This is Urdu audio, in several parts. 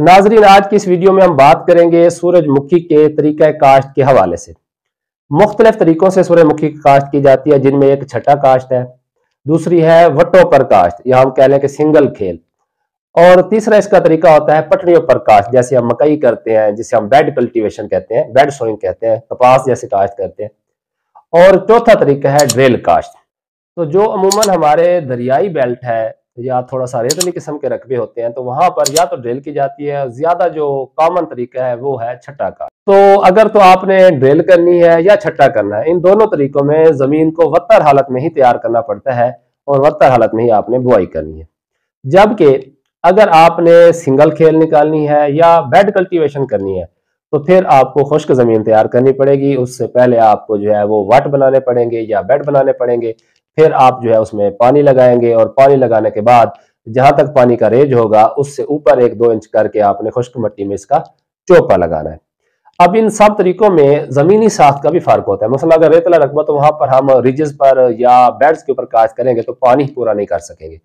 ناظرین، آج کی اس ویڈیو میں ہم بات کریں گے سورج مکھی کے طریقہ کاشت کے حوالے سے۔ مختلف طریقوں سے سورج مکھی کی کاشت کی جاتی ہے، جن میں ایک چھٹا کاشت ہے، دوسری ہے وٹوں پر کاشت، یا ہم کہہ لیں کہ سنگل کھیل۔ اور تیسرا اس کا طریقہ ہوتا ہے پٹڑیوں پر کاشت، جیسے ہم مکئی کرتے ہیں، جسے ہم بیڈ کلٹیویشن کہتے ہیں، بیڈ سوئنگ کہتے ہیں، کپاس جیسے کاشت کرتے ہیں۔ اور چوتھا طریقہ ہے ڈریل کاشت۔ تو جو عموماً ہمارے دریائی بیلٹ ہے یا تھوڑا سا ریتلی قسم کے رقبے ہوتے ہیں، تو وہاں پر یا تو ڈریل کی جاتی ہے، زیادہ جو کامن طریقہ ہے وہ ہے چھٹا کا۔ تو اگر تو آپ نے ڈریل کرنی ہے یا چھٹا کرنا ہے، ان دونوں طریقوں میں زمین کو وطر حالت میں ہی تیار کرنا پڑتا ہے اور وطر حالت میں ہی آپ نے بوائی کرنی ہے۔ جبکہ اگر آپ نے سنگل کھیل نکالنی ہے یا بیڈ کلٹیویشن کرنی ہے، تو پھر آپ کو خشک زمین تیار کرنی پڑے گی۔ اس سے پہلے آپ کو جو ہے وہ وٹ بنانے پڑیں گے یا بیڈ بنانے پڑیں گے۔ پھر آپ جو ہے اس میں پانی لگائیں گے اور پانی لگانے کے بعد جہاں تک پانی کا ریج ہوگا، اس سے اوپر ایک دو انچ کر کے آپ نے خشک مٹی میں اس کا چوپا لگانا ہے۔ اب ان سب طریقوں میں زمینی ساخت کا بھی فرق ہوتا ہے۔ مثلا اگر ریتلا رقبہ تو وہاں پر ہم ریجز پر یا بیڈز کے اوپر کاج کریں گے تو پانی پورا نہیں کر سکیں گے۔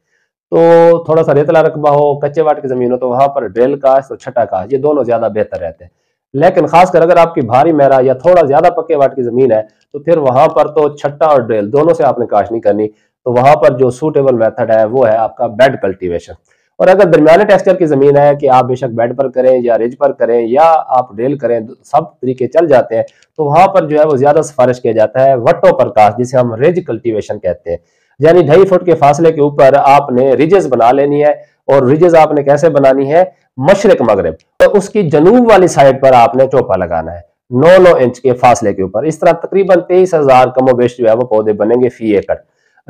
تو تھوڑا سا ریتلا رقبہ ہو، کچے واٹ کی زمین ہو تو وہاں پر ڈریل کاش اور چھٹا کاش یہ دونوں زیادہ بہتر رہتے ہیں۔ لیکن خاص کر اگر آپ کی بھاری میرا یا تھوڑا زیادہ پکے واٹ کی زمین ہے تو پھر وہاں پر تو چھٹا اور ڈریل دونوں سے آپ نے کاش نہیں کرنی، تو وہاں پر جو سوٹیبل میتھڈ ہے وہ ہے آپ کا بیڈ کلٹیویشن اور اگر درمیانے ٹیکسچر کی زمین ہے کہ آپ بے شک بیڈ پر کریں یا ریج پر کریں یا آپ ڈریل کریں، سب طریقے چل جاتے ہیں۔ تو وہاں پر جو ہے وہ زیادہ سفارش کیا جاتا ہے وٹوں پر کاش جسے ہم ریج کلٹیویشن کہتے ہیں۔ یعنی ڈھائی فٹ کے فاصلے کے اوپر آپ نے ریجز بنا لینی ہے اور ریجز آپ نے کیسے بنانی ہے؟ مشرق مغرب۔ تو اس کی جنوب والی سائڈ پر آپ نے چوپا لگانا ہے۔ نو نو انچ کے فاصلے کے اوپر۔ اس طرح تقریباً تیئیس ہزار کم و بیش جو ہے وہ پودے بنیں گے فی ایکڑ۔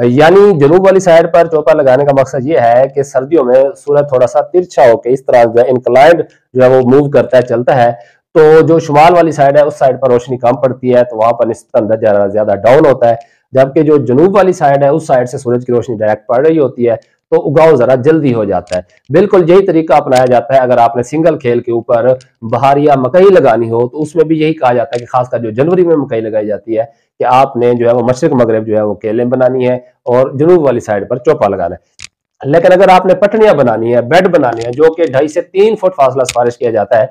یعنی جنوب والی سائڈ پر چوپا لگانے کا مقصد یہ ہے کہ سردیوں میں سورج تھوڑا سا ترچھا ہو کے اس طرح جو ہے انکلائنڈ جو ہے وہ موو کرتا ہے، چلتا ہے۔ تو جو شمال والی سائڈ ہے، اس سائڈ پر روشنی کم پڑتی ہے، تو وہاں پر نسبتاً زیادہ ڈاؤن ہوتا ہے۔ جبکہ جو جنوب والی سائڈ ہے، اس سائڈ سے سورج کی روشنی ڈائریکٹ پڑ رہی ہوتی ہے۔ تو اگاؤ ذرا جلدی ہو جاتا ہے۔ بالکل یہی طریقہ اپنایا جاتا ہے۔ اگر آپ نے سنگل کھیل کے اوپر بہار یا مکئی لگانی ہو تو اس میں بھی یہی کہا جاتا ہے کہ خاص کر جو جنوری میں مکئی لگائی جاتی ہے کہ آپ نے جو ہے وہ مشرق مغرب جو ہے وہ کیلیں بنانی ہے اور جنوب والی سائڈ پر چوپا لگانا ہے۔ لیکن اگر آپ نے پٹنیاں بنانی ہے بیڈ بنانی ہے جو کہ ڈھائی سے تین فٹ فاصلہ سفارش کیا جاتا ہے،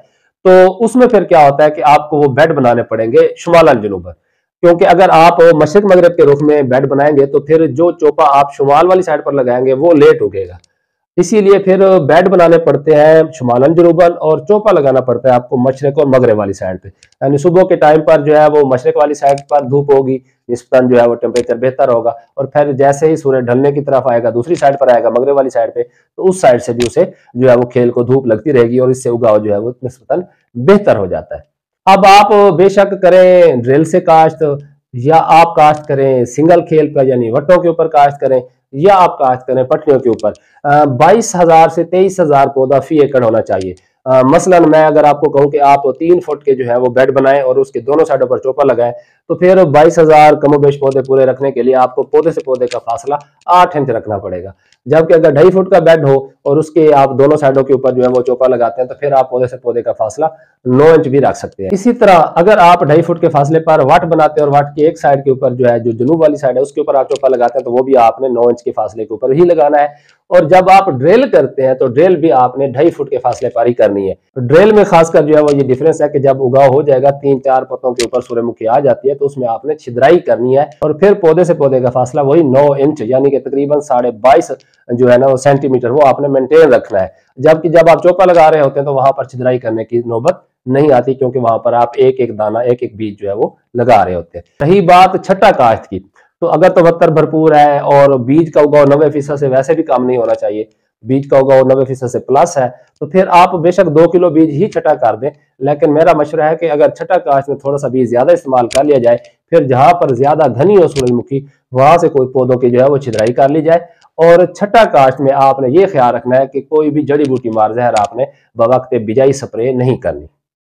تو اس میں پھر کیا ہوتا ہے کہ آپ کو وہ بیڈ بنانے پڑیں گے شمالان جنوب کیونکہ اگر آپ مشرق مغرب کے رخ میں بیڈ بنائیں گے تو پھر جو چوپا آپ شمال والی سائڈ پر لگائیں گے وہ لیٹ اگے گا۔ اسی لیے پھر بیڈ بنانے پڑتے ہیں شمالن جنوبن اور چوپا لگانا پڑتا ہے آپ کو مشرق اور مغرب والی سائڈ پہ۔ یعنی صبح کے ٹائم پر جو ہے وہ مشرق والی سائڈ پر دھوپ ہوگی، نسبتاً جو ہے وہ ٹیمپریچر بہتر ہوگا اور پھر جیسے ہی سورج ڈھلنے کی طرف آئے گا، دوسری سائڈ پر آئے گا، مغرب والی سائڈ پہ، تو اس سائڈ سے بھی اسے جو ہے وہ کھیل کو دھوپ لگتی رہے گی اور اس سے اگاؤ جو ہے وہ نسبتاً بہتر ہو جاتا ہے۔ اب آپ بے شک کریں ڈرل سے کاشت یا آپ کاشت کریں سنگل کھیل پر یعنی وٹوں کے اوپر کاشت کریں یا آپ کاشت کریں پٹریوں کے اوپر۔ بائیس ہزار سے تیئیس ہزار پودا فی ایکڑ ہونا چاہیے۔ مثلا میں اگر آپ کو کہوں کہ آپ تین فٹ کے جو ہے وہ بیڈ بنائیں اور اس کے دونوں سائڈوں پر چوپا لگائیں تو پھر بائیس ہزار کم و بیش پودے پورے رکھنے کے لیے آپ کو پودے سے پودے کا فاصلہ آٹھ انچ رکھنا پڑے گا۔ جبکہ اگر ڈھائی فٹ کا بیڈ ہو اور اس کے آپ دونوں سائڈوں کے اوپر جو ہے وہ چوپا لگاتے ہیں تو پھر آپ پودے سے پودے کا فاصلہ نو انچ بھی رکھ سکتے ہیں۔ اسی طرح اگر آپ ڈھائی فٹ کے فاصلے پر واٹ بناتے ہیں اور واٹ کی ایک سائڈ کے اوپر جو ہے جو جنوب والی سائڈ ہے اس کے اوپر آپ چوپا لگاتے ہیں تو وہ بھی آپ نے نو انچ کے فاصلے کے اوپر ہی لگانا ہے۔ اور جب آپ ڈریل کرتے ہیں تو ڈریل بھی آپ نے ڈھائی فٹ کے فاصلے پر ہی کرنی ہے۔ ڈریل میں خاص کر جو ہے وہ یہ ڈیفرنس ہے کہ جب اگاؤ ہو جائے گا تین چار پتوں کے اوپر سورہ مکھی آ جاتی ہے تو اس میں آپ نے چھدرائی کرنی ہے اور پھر پودے سے پودے کا فاصلہ وہی نو انچ یعنی کہ تقریباً ساڑھے بائیس جو ہے نا وہ سینٹی میٹر وہ آپ نے مینٹین رکھنا ہے۔ جبکہ جب آپ چوپا لگا رہے ہوتے ہیں تو وہاں پر چھدرائی کرنے کی نوبت نہیں آتی کیونکہ وہاں پر آپ ایک ایک دانہ، ایک ایک بیج جو ہے وہ لگا رہے ہوتے ہیں۔ رہی بات چھٹا کاشت کی۔ تو اگر تو وطر بھرپور ہے اور بیج کا اگاؤ نوے فیصد سے ویسے بھی کام نہیں ہونا چاہیے بیج کا ہوگا وہ نوے فیصد سے پلس ہے، تو پھر آپ بے شک دو کلو بیج ہی چھٹا کر دیں۔ لیکن میرا مشورہ ہے کہ اگر چھٹا کاشت میں تھوڑا سا بیج زیادہ استعمال کر لیا جائے، پھر جہاں پر زیادہ گھنی ہو سورج مکھی، وہاں سے کوئی پودوں کی جو ہے وہ چھدرائی کر لی جائے۔ اور چھٹا کاشت میں آپ نے یہ خیال رکھنا ہے کہ کوئی بھی جڑی بوٹی مار، زہر آپ نے بوقت بجائی سپرے نہیں کرنی۔